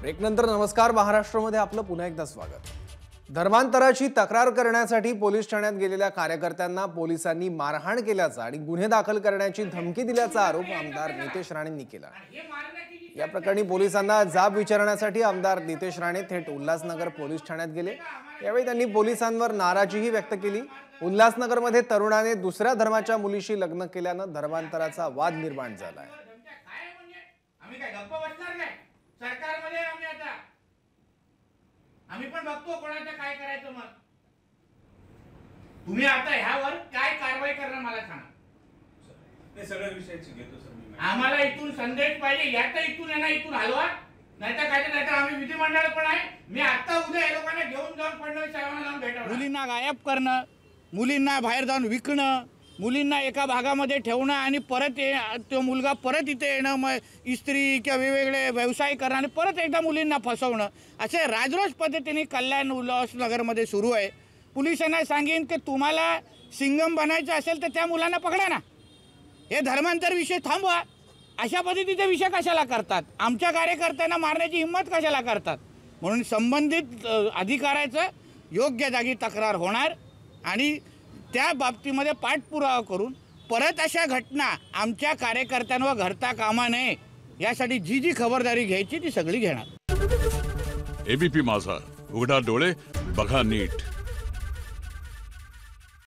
ब्रेकनंतर नमस्कार महाराष्ट्रामध्ये आपलं पुन्हा एकदा स्वागत. धर्मांतराची तक्रार करण्यासाठी पोलीस ठाण्यात गेलेल्या कार्यकर्त्यांना पोलिसांनी मारहाण केल्याचा आणि गुन्हे दाखल करण्याची धमकी दिल्याचा आरोप आमदार नितेश राणेंनी केला. या प्रकरणी पोलिसांना जाब विचारण्यासाठी आमदार नितेश राणे थेट उल्हासनगर पोलीस ठाण्यात गेले. यावेळी त्यांनी पोलिसांवर नाराजीही व्यक्त केली. उल्हासनगरमध्ये तरुणाने दुसऱ्या धर्माच्या मुलीशी लग्न केल्यानं धर्मांतराचा वाद निर्माण झाला आहे काय म्हणजे आम्ही काय गप्प बसणार नाही सरकारमध्ये आहे आम्ही आता आम्ही पण बघतो कोणाचं काय करायचं मग. तुम्ही आता ह्यावर काय कारवाई करणार मला सांगा. ते सगळ्या विषयाची घेतो सर आम्हाला इथून संदेश पाहिजे या तर इथून येणार इथून हलवा. नाहीतर काय तर नाहीतर आम्ही विधिमंडळात पण आहे. मी आता उद्या या लोकांना घेऊन जाऊन फडणवीस साहेबांना जाऊन भेटवणार मुलींना गायब करणं मुलींना बाहेर जाऊन विकणं मुलींना एका भागामध्ये ठेवणं आणि परत ये तो मुलगा परत इथे येणं मग इस्त्री किंवा वेगवेगळे व्यवसाय करणं आणि परत एकदा मुलींना फसवणं असे राजरोज पद्धतीने कल्याण उल्हासनगरमध्ये सुरू आहे. पोलिसांना सांगेन की तुम्हाला सिंगम बनायचं असेल तर त्या मुलांना पकडा ना. हे धर्मांतर विषय थांबवा. अशा पद्धतीचे विषय कशाला करतात? आमच्या कार्यकर्त्यांना मारण्याची हिंमत कशाला करतात? म्हणून संबंधित अधिकाऱ्याचं योग्य जागी तक्रार होणार आणि त्या बाबतीमध्ये पाठपुरावा करून परत अशा घटना आमच्या कार्यकर्त्यांवर घडता कामा नये यासाठी जी जी खबरदारी घ्यायची ती सगळी घेणार. एबीपी माझा. उघडा डोळे बघा नीट.